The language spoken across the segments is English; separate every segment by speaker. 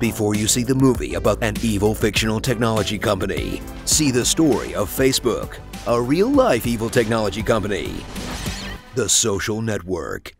Speaker 1: Before you see the movie about an evil fictional technology company, see the story of Facebook, a real life evil technology company. The Social Network.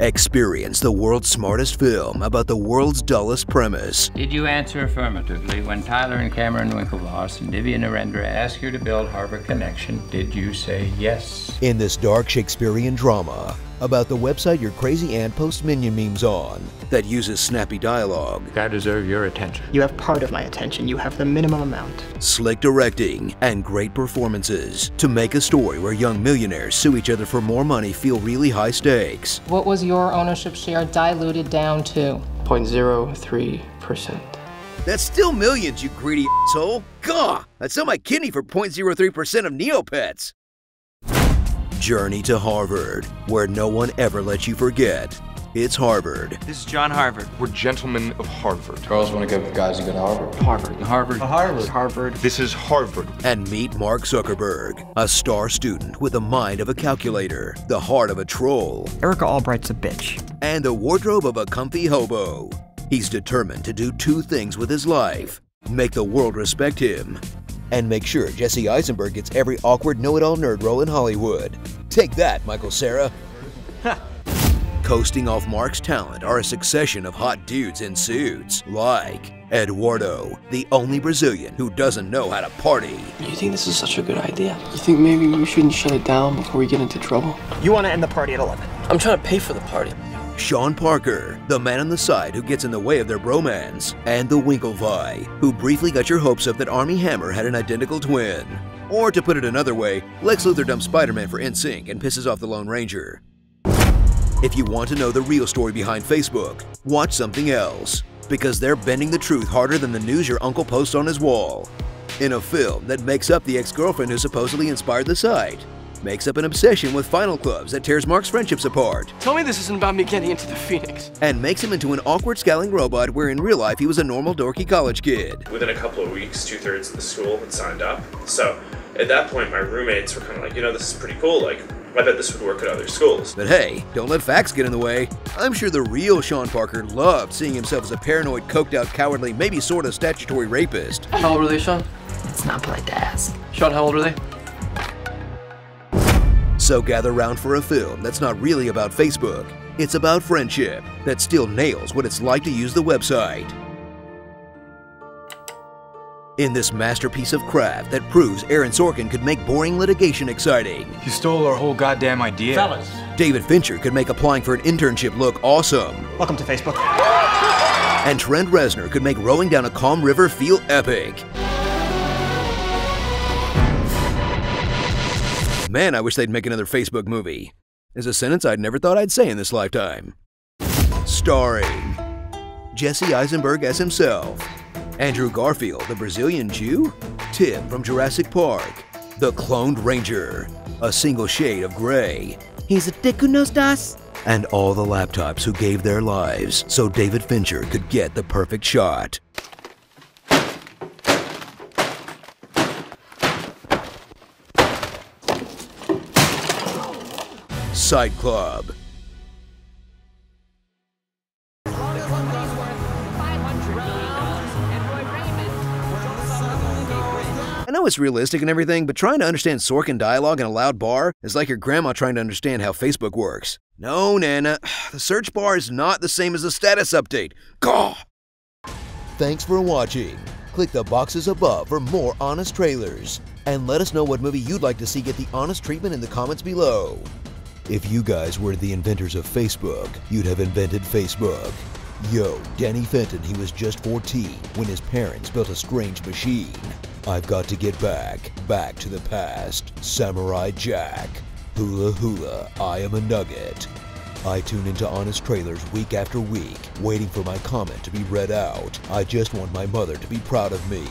Speaker 1: Experience the world's smartest film about the world's dullest premise.
Speaker 2: Did you answer affirmatively when Tyler and Cameron Winklevoss and Divya Narendra asked you to build Harvard Connection? Did you say yes?
Speaker 1: In this dark Shakespearean drama about the website your crazy aunt posts minion memes on that uses snappy dialogue,
Speaker 2: I deserve your attention.
Speaker 3: You have part of my attention. You have the minimum amount.
Speaker 1: slick directing, and great performances to make a story where young millionaires sue each other for more money feel really high stakes.
Speaker 4: What was your ownership share diluted down to?
Speaker 3: 0.03%.
Speaker 1: That's still millions, you greedy asshole. Gah! I'd sell my kidney for 0.03% of Neopets. Journey to Harvard, where no one ever lets you forget. It's Harvard.
Speaker 5: This is John Harvard.
Speaker 6: We're gentlemen of Harvard.
Speaker 7: Girls want to go with guys who go to Harvard.
Speaker 3: Harvard.
Speaker 2: Harvard.
Speaker 3: Harvard. Harvard.
Speaker 6: This is Harvard.
Speaker 1: And meet Mark Zuckerberg, a star student with the mind of a calculator, the heart of a troll,
Speaker 8: Erica Albright's a bitch.
Speaker 1: and the wardrobe of a comfy hobo. He's determined to do two things with his life make the world respect him, and make sure Jesse Eisenberg gets every awkward know it all nerd role in Hollywood. Take that, Michael Cera. Coasting off Mark's talent are a succession of hot dudes in suits, like Eduardo, the only Brazilian who doesn't know how to party.
Speaker 7: You think this is such a good idea? You think maybe we shouldn't shut it down before we get into trouble?
Speaker 3: You want to end the party at 11.
Speaker 7: I'm trying to pay for the party.
Speaker 1: Sean Parker, the man on the side who gets in the way of their bromance, and the Winklevi, who briefly got your hopes up that Armie Hammer had an identical twin. Or to put it another way, Lex Luthor dumps Spider-Man for NSYNC and pisses off the Lone Ranger. If you want to know the real story behind Facebook, watch something else, because they're bending the truth harder than the news your uncle posts on his wall. In a film that makes up the ex-girlfriend who supposedly inspired the site, makes up an obsession with final clubs that tears Mark's friendships apart,
Speaker 7: Tell me this isn't about me getting into the Phoenix.
Speaker 1: and makes him into an awkward scowling robot where in real life he was a normal dorky college kid.
Speaker 9: Within a couple of weeks, two thirds of the school had signed up. So at that point, my roommates were kind of like, you know, this is pretty cool. Like, I bet this would work at other schools.
Speaker 1: But hey, don't let facts get in the way. I'm sure the real Sean Parker loved seeing himself as a paranoid, coked out, cowardly, maybe sort of statutory rapist.
Speaker 7: How old are they, Sean?
Speaker 4: It's not polite to ask.
Speaker 7: Sean, how old are they?
Speaker 1: So gather round for a film that's not really about Facebook. It's about friendship that still nails what it's like to use the website. In this masterpiece of craft that proves Aaron Sorkin could make boring litigation exciting,
Speaker 5: You stole our whole goddamn idea.
Speaker 2: Fellas.
Speaker 1: David Fincher could make applying for an internship look awesome,
Speaker 3: Welcome to Facebook.
Speaker 1: and Trent Reznor could make rowing down a calm river feel epic. Man, I wish they'd make another Facebook movie. Is a sentence I'd never thought I'd say in this lifetime. Starring Jesse Eisenberg as himself, Andrew Garfield, the Brazilian Jew, Tim from Jurassic Park, the Cloned Ranger, a single shade of gray. He's a knows das. And all the laptops who gave their lives so David Fincher could get the perfect shot. Side Club. Know it's realistic and everything, but trying to understand Sorkin dialogue in a loud bar is like your grandma trying to understand how Facebook works. No, Nana, the search bar is not the same as the status update. Gah! Thanks for watching. Click the boxes above for more honest trailers. And let us know what movie you'd like to see get the honest treatment in the comments below. If you guys were the inventors of Facebook, you'd have invented Facebook. Yo, Danny Fenton, he was just 14 when his parents built a strange machine. I've got to get back, back to the past. Samurai Jack. Hula hula, I am a nugget. I tune into honest trailers week after week, waiting for my comment to be read out. I just want my mother to be proud of me.